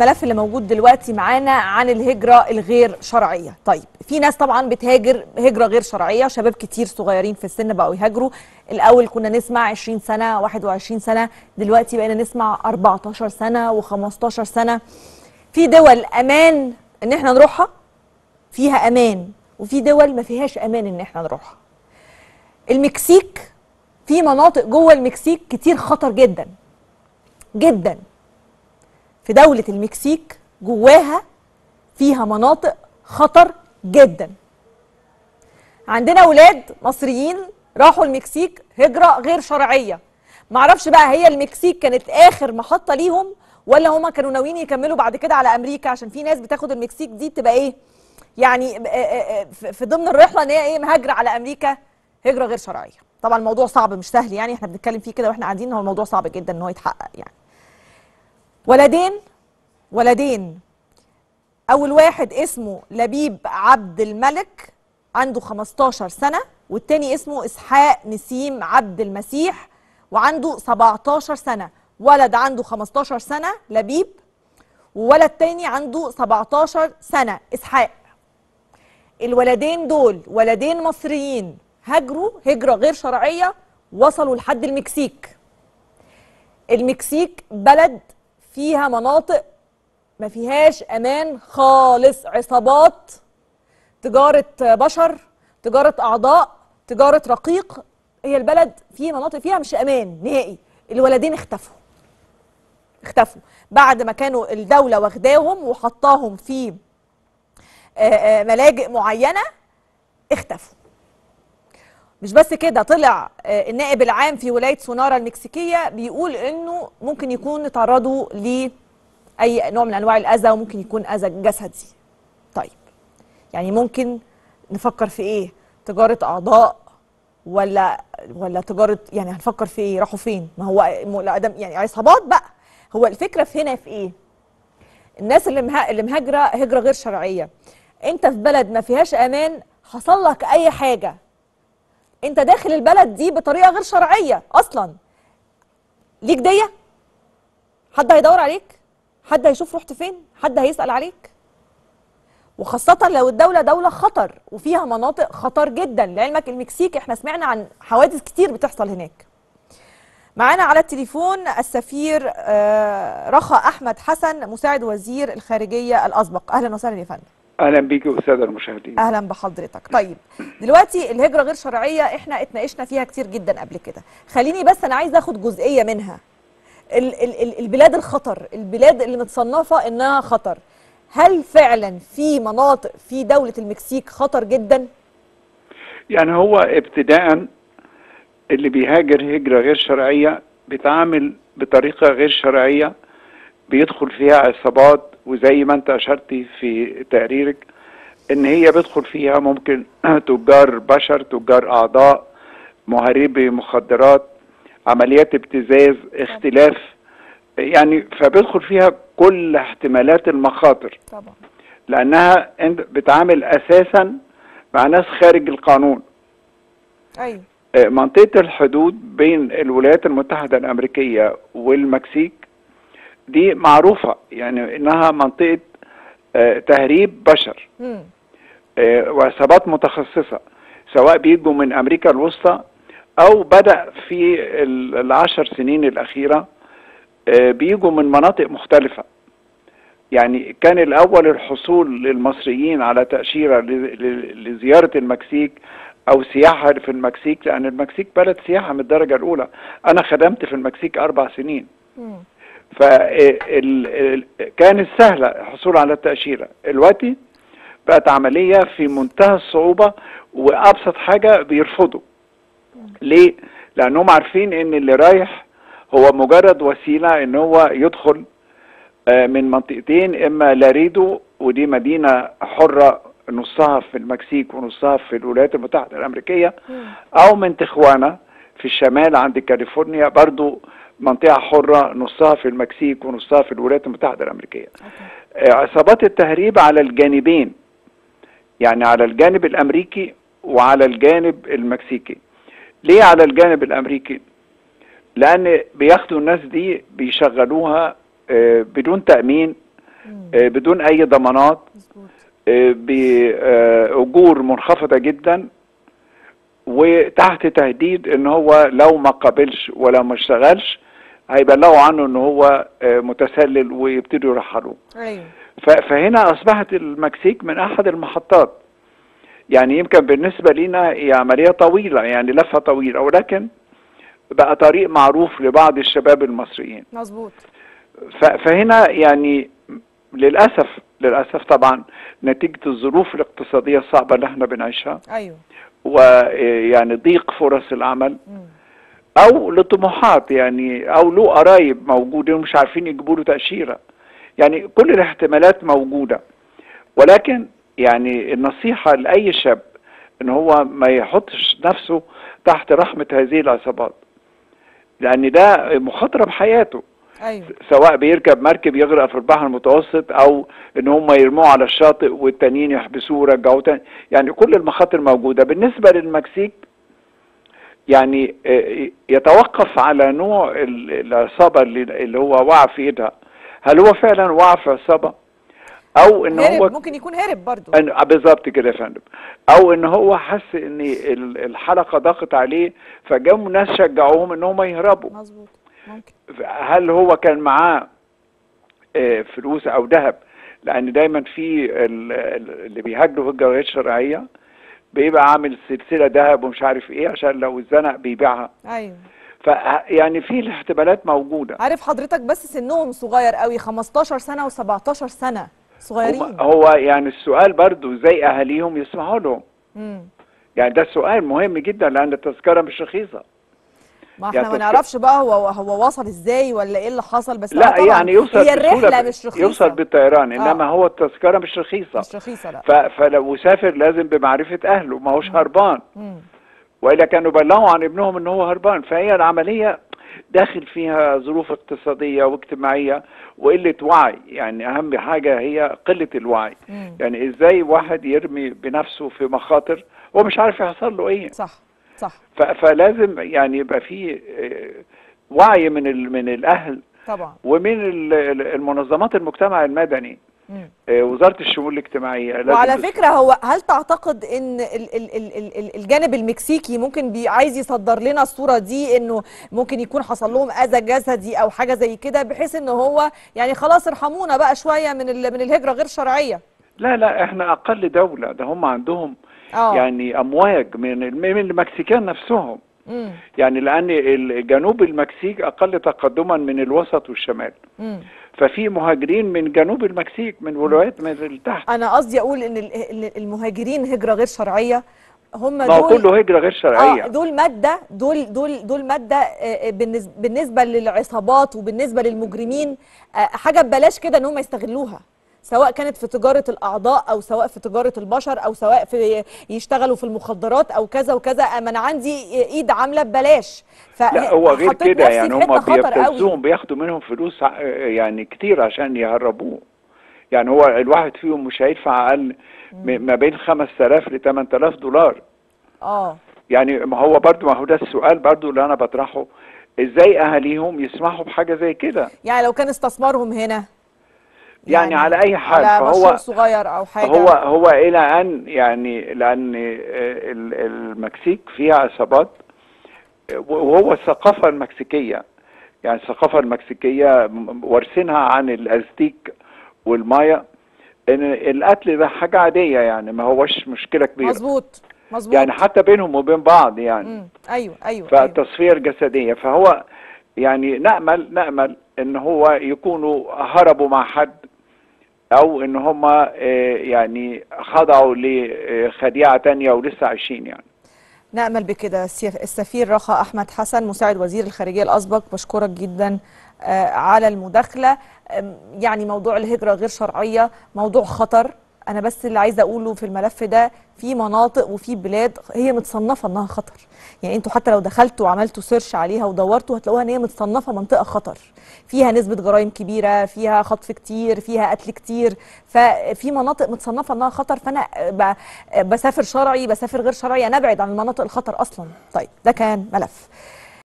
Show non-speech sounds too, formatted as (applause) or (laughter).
الملف اللي موجود دلوقتي معانا عن الهجرة الغير شرعية. طيب في ناس طبعا بتهاجر هجرة غير شرعية شباب كتير صغيرين في السن بقوا يهاجروا. الأول كنا نسمع 20 سنة 21 سنة دلوقتي بقينا نسمع 14 سنة و15 سنة. في دول أمان إن إحنا نروحها؟ فيها أمان وفي دول ما فيهاش أمان إن إحنا نروحها. المكسيك في مناطق جوه المكسيك كتير خطر جدا جدا. في دولة المكسيك جواها فيها مناطق خطر جدا. عندنا ولاد مصريين راحوا المكسيك هجرة غير شرعية. معرفش بقى هي المكسيك كانت آخر محطة ليهم ولا هما كانوا ناويين يكملوا بعد كده على أمريكا؟ عشان في ناس بتاخد المكسيك دي بتبقى إيه؟ يعني في ضمن الرحلة إن هي إيه؟ مهاجرة على أمريكا هجرة غير شرعية. طبعا الموضوع صعب مش سهل يعني إحنا بنتكلم فيه كده وإحنا قاعدين هو الموضوع صعب جدا إن هو يتحقق يعني. ولدين؟ ولدين. أول واحد اسمه لبيب عبد الملك عنده 15 سنة والتاني اسمه إسحاق نسيم عبد المسيح وعنده 17 سنة. ولد عنده 15 سنة لبيب وولد تاني عنده 17 سنة إسحاق. الولدين دول ولدين مصريين هاجروا هجرة غير شرعية وصلوا لحد المكسيك. المكسيك بلد فيها مناطق ما فيهاش أمان خالص. عصابات تجارة بشر تجارة أعضاء تجارة رقيق هي البلد في مناطق فيها مش أمان نهائي. الولدين اختفوا. اختفوا. بعد ما كانوا الدولة واخداهم وحطاهم في ملاجئ معينة اختفوا. مش بس كده طلع النائب العام في ولاية سونارا المكسيكية بيقول إنه ممكن يكون تعرضوا لأي نوع من أنواع الأذى وممكن يكون أذى جسدي. طيب يعني ممكن نفكر في إيه؟ تجارة أعضاء ولا ولا تجارة يعني هنفكر في إيه؟ راحوا فين؟ ما هو يعني عصابات بقى. هو الفكرة في هنا في إيه؟ الناس اللي. اللي مهاجرة هجرة غير شرعية. أنت في بلد ما فيهاش أمان حصل لك أي حاجة انت داخل البلد دي بطريقة غير شرعية أصلا. ليك دية؟ حد هيدور عليك؟ حد هيشوف رحت فين؟ حد هيسأل عليك؟ وخاصة لو الدولة دولة خطر وفيها مناطق خطر جدا لعلمك المكسيك إحنا سمعنا عن حوادث كتير بتحصل هناك. معانا على التليفون السفير رخا أحمد حسن مساعد وزير الخارجية الأسبق. أهلا وسهلا يا فندم. أهلا بيكي والساده المشاهدين. أهلا بحضرتك. طيب دلوقتي الهجرة غير شرعية إحنا اتناقشنا فيها كتير جدا قبل كده. خليني بس أنا عايزة آخد جزئية منها. ال ال ال البلاد الخطر البلاد اللي متصنفة إنها خطر هل فعلا في مناطق في دولة المكسيك خطر جدا؟ يعني هو ابتداء اللي بيهاجر هجرة غير شرعية بيتعامل بطريقة غير شرعية بيدخل فيها عصابات وزي ما انت اشرتي في تقريرك إن هي بيدخل فيها ممكن (clears throat) تجار بشر تجار أعضاء مهربي مخدرات عمليات ابتزاز اختلاف. يعني فبيدخل فيها كل احتمالات المخاطر. طبعا. لأنها بتعامل أساسا مع ناس خارج القانون. أيوه. منطقة الحدود بين الولايات المتحدة الأمريكية والمكسيك دي معروفة يعني إنها منطقة آه تهريب بشر. آه وعصابات متخصصة سواء بيجوا من أمريكا الوسطى أو بدأ في العشر سنين الأخيرة آه بيجوا من مناطق مختلفة. يعني كان الأول الحصول للمصريين على تأشيرة لزيارة المكسيك أو سياحة في المكسيك لأن المكسيك بلد سياحة من الدرجة الأولى. أنا خدمت في المكسيك أربع سنين. م. فكانت سهلة الحصول على التأشيرة. دلوقتي بقت عملية في منتهى الصعوبة وأبسط حاجة بيرفضوا. ليه؟ لأنهم عارفين إن اللي رايح هو مجرد وسيلة إن هو يدخل من منطقتين إما لاريدو ودي مدينة حرة نصها في المكسيك ونصها في الولايات المتحدة الأمريكية أو من تيخوانا في الشمال عند كاليفورنيا برضو منطقة حرة نصها في المكسيك ونصها في الولايات المتحدة الأمريكية. عصابات التهريب على الجانبين يعني على الجانب الأمريكي وعلى الجانب المكسيكي. ليه على الجانب الأمريكي؟ لأن بياخدوا الناس دي بيشغلوها بدون تأمين آه، بدون أي ضمانات مظبوط. آه، باجور منخفضة جدا وتحت تهديد إن هو لو ما قابلش ولا ما اشتغلش هيبلغوا عنه إن هو آه، متسلل ويبتدوا يرحلوه. ف- فهنا أصبحت المكسيك من أحد المحطات. يعني يمكن بالنسبة لنا هي عملية طويلة يعني لفة طويلة ولكن بقى طريق معروف لبعض الشباب المصريين. مظبوط. فهنا يعني للأسف للأسف طبعا نتيجة الظروف الاقتصادية الصعبة اللي إحنا بنعيشها. أيوه. ويعني ضيق فرص العمل. مم. أو لطموحات يعني أو له قرايب موجودين ومش عارفين يجيبوا له تأشيرة. يعني كل الاحتمالات موجودة. ولكن يعني النصيحة لأي شاب إن هو ما يحطش نفسه تحت رحمة هذه العصابات. لأن ده مخاطرة بحياته. أيوه. سواء بيركب مركب يغرق في البحر المتوسط أو إن هم يرموه على الشاطئ والتانيين يحبسوه ويرجعوه تاني. يعني كل المخاطر موجودة. بالنسبة للمكسيك يعني آه، يتوقف على نوع ال- العصابة اللي اللي هو وقع في إيدها. هل هو فعلا وقع في عصابة؟ أو إن هو هرب ممكن يكون هرب برضو أن- آه، بالظبط كده يا فندم. أو إن هو حس إن ال- الحلقة ضاقت عليه فجابوا ناس شجعوهم إن هم يهربوا. مظبوط ممكن. هل هو كان معاه آه، فلوس أو ذهب؟ لأن دايما في ال- ال- اللي بيهاجروا هجره غير شرعيه بيبقى عامل سلسلة ذهب ومش عارف إيه عشان لو اتزنق بيبيعها. أيوه. ف يعني في الاحتمالات موجودة. عارف حضرتك بس سنهم صغير قوي 15 سنة و17 سنة صغيرين. هو يعني السؤال برضو إزاي أهاليهم يسمحوا لهم. مم. يعني ده سؤال مهم جدا لأن التذكرة مش رخيصة. ما إحنا يعني ما نعرفش بقى هو هو وصل إزاي ولا إيه اللي حصل بس آه لا يعني يوصل هي الرحلة مش رخيصة. يوصل بالطيران إنما آه. هو التذكرة مش رخيصة. مش رخيصة لا. فلو سافر لازم بمعرفة أهله ما هوش هربان. مم. وإلا كانوا بلغوا عن ابنهم إن هو هربان. فهي العملية داخل فيها ظروف اقتصادية واجتماعية وقلة وعي. يعني أهم حاجة هي قلة الوعي. مم. يعني إزاي واحد يرمي بنفسه في مخاطر هو مش عارف يحصل له إيه. صح. صح. ف... فلازم يعني يبقى في آه، وعي من ال... من الأهل طبعا. ومن ال- ال- المنظمات المجتمع المدني مم. آه، وزارة الشؤون الاجتماعية. لازم وعلى فكرة هو هل تعتقد إن ال ال ال ال ال الجانب المكسيكي ممكن بي عايز يصدر لنا الصورة دي إنه ممكن يكون حصل لهم أذى جسدي أو حاجة زي كده بحيث إن هو يعني خلاص ارحمونا بقى شوية من ال من الهجرة غير شرعية؟ لا لا إحنا أقل دولة ده هم عندهم آه. يعني أمواج من من المكسيكان نفسهم. امم يعني لأن جنوب المكسيك أقل تقدما من الوسط والشمال. امم ففي مهاجرين من جنوب المكسيك من ولايات من تحت. أنا قصدي أقول إن ال- ال- المهاجرين هجرة غير شرعية هم ما دول كله هجرة غير آه شرعية دول مادة دول دول دول مادة آه، آه، بالنسبة للعصابات وبالنسبة للمجرمين آه، حاجة ببلاش كده إن هم يستغلوها. سواء كانت في تجارة الأعضاء أو سواء في تجارة البشر أو سواء في يشتغلوا في المخدرات أو كذا وكذا أما أنا عندي إيد عاملة ببلاش. لا هو غير كده يعني هم. بيبتزوهم بياخدوا منهم فلوس ع- يعني كتير عشان يهربوه. يعني هو الواحد فيهم مش هيدفع أقل ما بين 5000 ل 8000 دولار. آه. يعني ما هو برضو ما هو ده السؤال برضو اللي أنا بطرحه. إزاي أهاليهم يسمحوا بحاجة زي كده؟ يعني لو كان استثمارهم هنا؟ يعني على أي حال، على فهو- صغير أو حاجة. هو هو إلى أن يعني لأن ال- المكسيك فيها عصابات وهو الثقافة المكسيكية. يعني الثقافة المكسيكية وارثينها عن الأزتيك والمايا. إن القتل ده حاجة عادية يعني ما هوش مشكلة كبيرة. مظبوط مظبوط. يعني حتى بينهم وبين بعض يعني. مم. أيوه أيوه أيوه. فالتصفية الجسدية فهو يعني نأمل نأمل إن هو يكونوا هربوا مع حد أو إن هم آه، يعني خضعوا لخديعة تانية ولسه عايشين يعني. نأمل بكده السفير رخا أحمد حسن مساعد وزير الخارجية الأسبق بشكرك جدا آه، على المداخلة. يعني موضوع الهجرة غير شرعية موضوع خطر. أنا بس اللي عايزة أقوله في الملف ده في مناطق وفي بلاد هي متصنفة إنها خطر. يعني أنتوا حتى لو دخلتوا وعملتوا سيرش عليها ودورتوا هتلاقوها إن هي متصنفة منطقة خطر. فيها نسبة جرائم كبيرة فيها خطف كتير فيها قتل كتير. ففي مناطق متصنفة إنها خطر فأنا ب- بسافر شرعي بسافر غير شرعي أنا أبعد عن المناطق الخطر أصلا. طيب ده كان ملف.